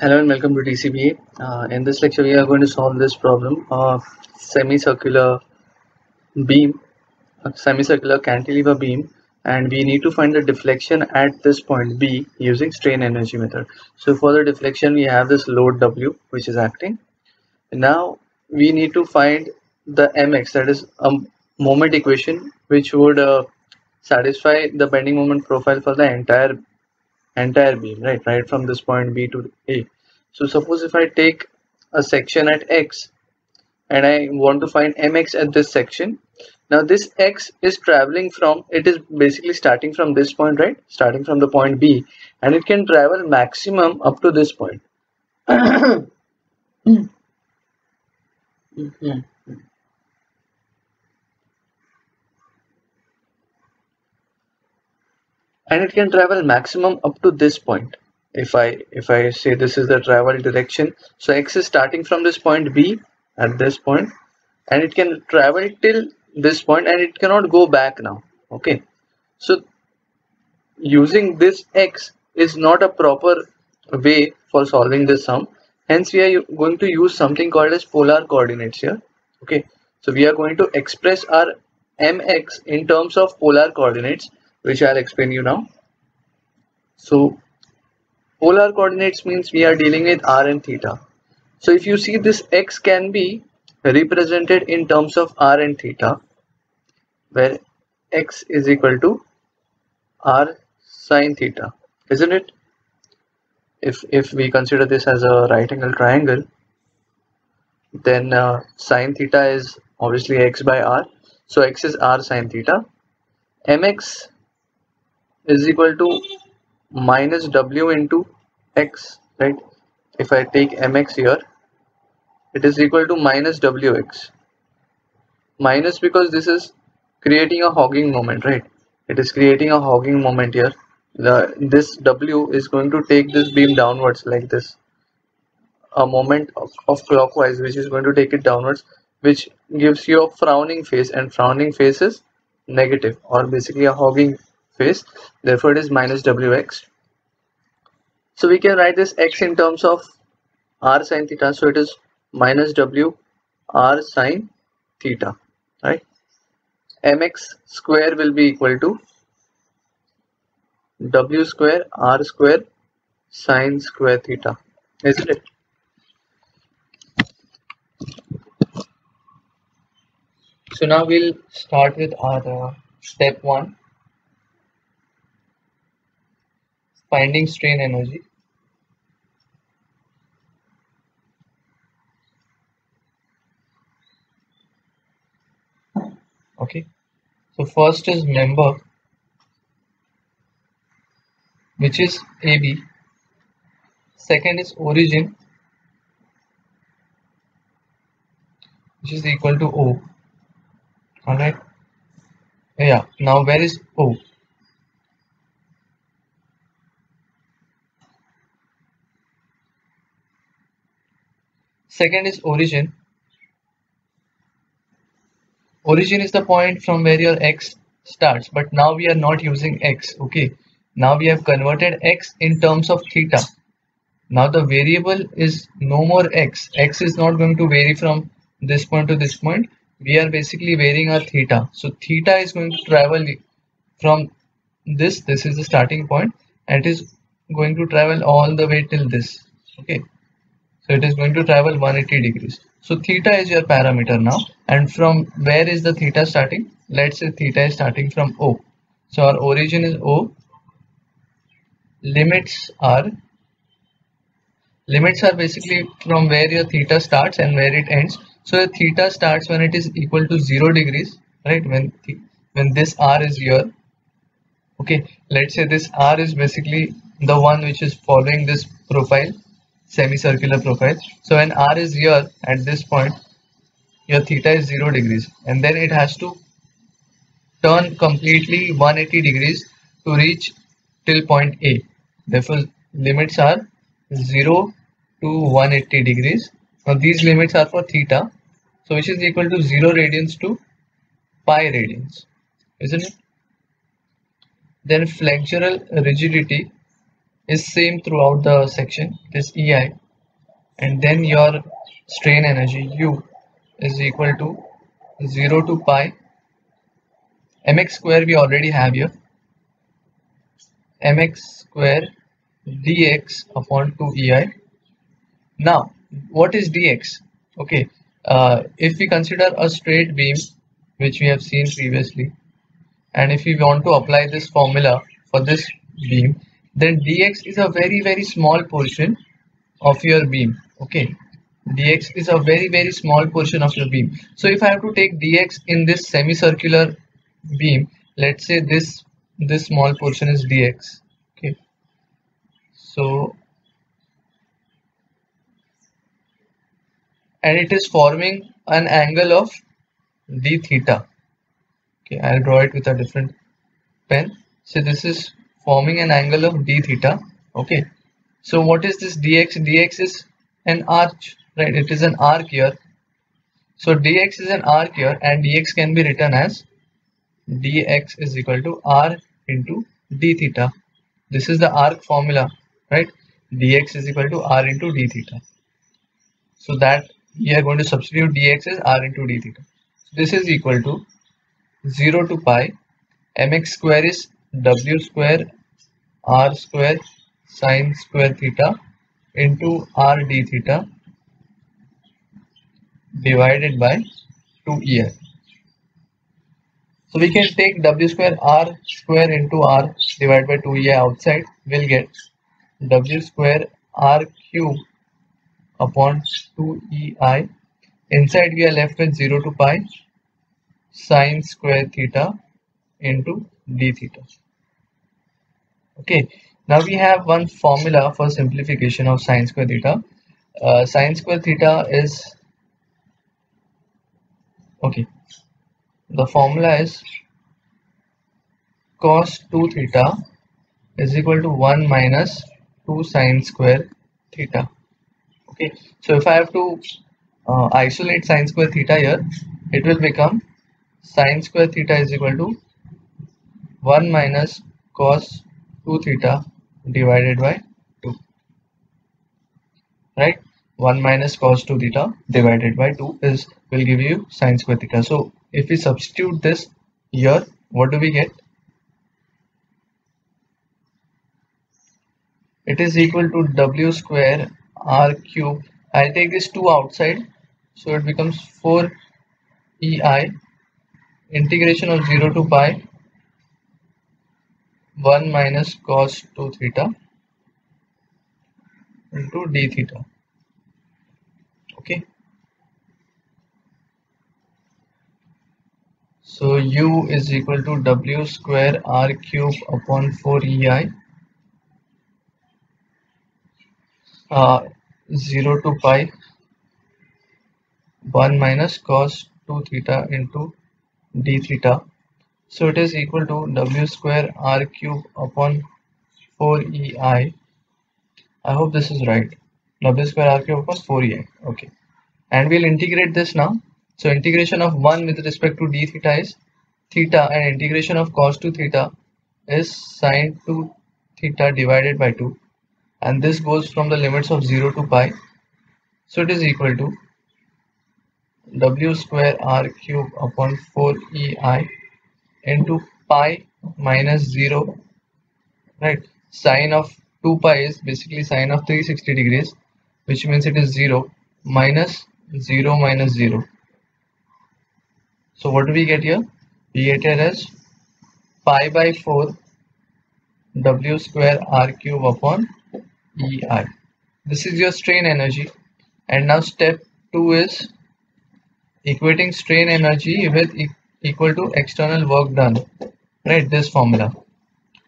Hello and welcome to DCBA. Uh, in this lecture, we are going to solve this problem of semicircular beam, a semicircular cantilever beam, and we need to find the deflection at this point B using strain energy method. So for the deflection, we have this load W which is acting. Now we need to find the mx, that is a moment equation which would uh, satisfy the bending moment profile for the entire entire beam right right from this point b to a so suppose if i take a section at x and i want to find mx at this section now this x is traveling from it is basically starting from this point right starting from the point b and it can travel maximum up to this point and it can travel maximum up to this point. If i if i say this is the travel direction so x is starting from this point b at this point and it can travel till this point and it cannot go back now. Okay. So using this x is not a proper way for solving this sum. Hence we are going to use something called as polar coordinates here. Okay. So we are going to express our mx in terms of polar coordinates which I'll explain you now. So polar coordinates means we are dealing with r and theta. So if you see this x can be represented in terms of r and theta where x is equal to r sine theta isn't it if if we consider this as a right angle triangle then uh, sine theta is obviously x by r so x is r sine theta mx is equal to minus w into x right? If I take mx here it is equal to minus wx minus because this is creating a hogging moment right? It is creating a hogging moment here. The this w is going to take this beam downwards like this. A moment of, of clockwise which is going to take it downwards which gives you a frowning face and frowning face is negative or basically a hogging face therefore it is minus wx so we can write this x in terms of r sine theta. So it is minus w r sine theta right? Mx square will be equal to w square r square sine square theta isn't it? So now we'll start with our uh, step one finding strain energy. Okay. So first is member which is AB second is origin which is equal to O. Alright? Yeah now where is O Second is origin. Origin is the point from where your x starts, but now we are not using x, okay? Now we have converted x in terms of theta. Now the variable is no more x. x is not going to vary from this point to this point. We are basically varying our theta. So theta is going to travel from this, this is the starting point, and it is going to travel all the way till this, okay? So it is going to travel 180 degrees. So theta is your parameter now. And from where is the theta starting? Let's say theta is starting from o. So our origin is o. Limits are limits are basically from where your theta starts and where it ends. So theta starts when it is equal to 0 degrees right? When when this r is here. Okay. Let's say this r is basically the one which is following this profile semicircular profile. So when r is here at this point, your theta is 0 degrees and then it has to turn completely 180 degrees to reach till point A. Therefore limits are 0 to 180 degrees. Now these limits are for theta. So which is equal to 0 radians to pi radians. Isn't it? Then flexural rigidity is same throughout the section. This ei and then your strain energy u is equal to 0 to pi. Mx square we already have here. Mx square dx upon 2 ei now what is dx okay uh, if we consider a straight beam which we have seen previously and if we want to apply this formula for this beam then dx is a very very small portion of your beam okay? dx is a very very small portion of your beam. So if i have to take dx in this semicircular beam let's say this this small portion is dx okay? So and it is forming an angle of d theta okay? I'll draw it with a different pen. So this is forming an angle of d theta okay. So what is this dx? dx is an arc right it is an arc here. So dx is an arc here and dx can be written as dx is equal to r into d theta. This is the arc formula right? dx is equal to r into d theta. So that we are going to substitute dx as r into d theta. So this is equal to 0 to pi mx square is w square r square sine square theta into r d theta divided by 2er. So we can take w square r square into r divided by 2er outside We'll get w square r cube upon 2 ei. Inside we are left with 0 to pi sine square theta into d theta. Okay, now we have one formula for simplification of sine square theta. Uh, sine square theta is okay. The formula is cos 2 theta is equal to 1 minus 2 sine square theta. Okay, so if I have to uh, isolate sine square theta here, it will become sine square theta is equal to 1 minus cos 2 theta divided by 2 right? 1 minus cos 2 theta divided by 2 is will give you sine square theta. So if we substitute this here what do we get? It is equal to w square r cube. I'll take this 2 outside so it becomes 4 ei integration of 0 to pi 1 minus cos 2 theta into d theta. Okay. So u is equal to w square r cube upon 4 ei uh, 0 to pi 1 minus cos 2 theta into d theta so it is equal to w square r cube upon 4 ei i. Hope this is right. W square r cube upon 4 ei okay. And we'll integrate this now. So integration of 1 with respect to d theta is theta and integration of cos 2 theta is sine 2 theta divided by 2 and this goes from the limits of 0 to pi. So it is equal to w square r cube upon 4 ei into pi minus 0 right? Sine of 2 pi is basically sine of 360 degrees which means it is 0 minus 0 minus 0 so what do we get here? We get as pi by 4 w square r cube upon ei this is your strain energy. And now step 2 is equating strain energy with equal to external work done. Right this formula.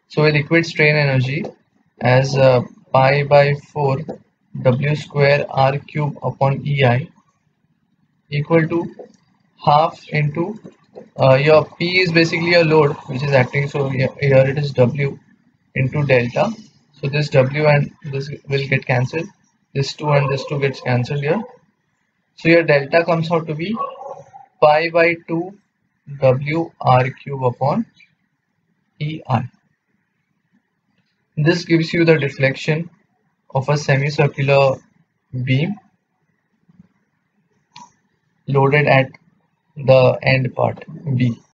So we'll equate strain energy as uh, pi by 4 w square r cube upon ei equal to half into uh, your p is basically a load which is acting. So here, here it is w into delta. So this w and this will get cancelled. This 2 and this 2 gets cancelled here. So your delta comes out to be pi by 2 w r cube upon ei this gives you the deflection of a semicircular beam loaded at the end part B